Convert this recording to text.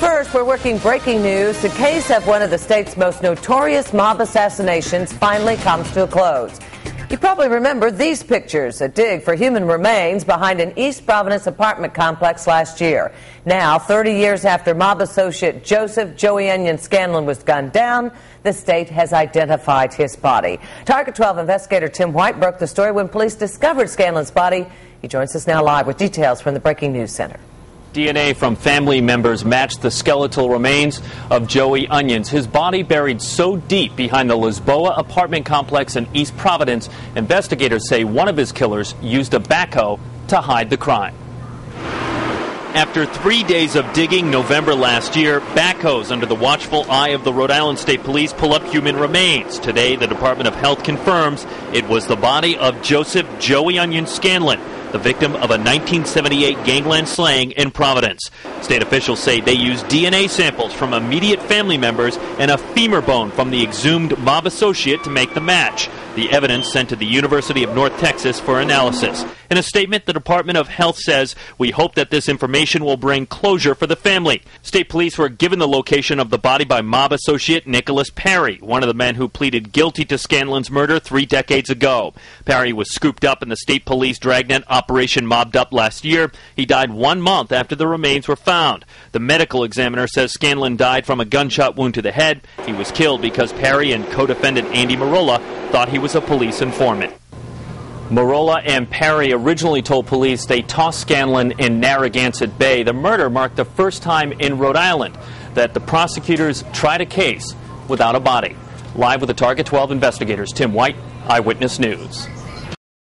First, we're working breaking news. The case of one of the state's most notorious mob assassinations finally comes to a close. You probably remember these pictures, a dig for human remains behind an East Providence apartment complex last year. Now, 30 years after mob associate Joseph Joey Onion Scanlon was gunned down, the state has identified his body. Target 12 investigator Tim White broke the story when police discovered Scanlon's body. He joins us now live with details from the Breaking News Center. DNA from family members matched the skeletal remains of Joey Onions. His body buried so deep behind the Lisboa apartment complex in East Providence, investigators say one of his killers used a backhoe to hide the crime. After three days of digging November last year, backhoes under the watchful eye of the Rhode Island State Police pull up human remains. Today, the Department of Health confirms it was the body of Joseph Joey Onion Scanlon the victim of a 1978 gangland slaying in Providence. State officials say they used DNA samples from immediate family members and a femur bone from the exhumed mob associate to make the match. The evidence sent to the University of North Texas for analysis. In a statement, the Department of Health says, We hope that this information will bring closure for the family. State police were given the location of the body by mob associate Nicholas Pari, one of the men who pleaded guilty to Scanlon's murder three decades ago. Pari was scooped up in the state police dragnet operation mobbed up last year. He died one month after the remains were found. The medical examiner says Scanlon died from a gunshot wound to the head. He was killed because Pari and co defendant Andy Merola thought he was a police informant. Merola and Pari originally told police they tossed Scanlon in Narragansett Bay. The murder marked the first time in Rhode Island that the prosecutors tried a case without a body. Live with the Target 12 investigators, Tim White, Eyewitness News.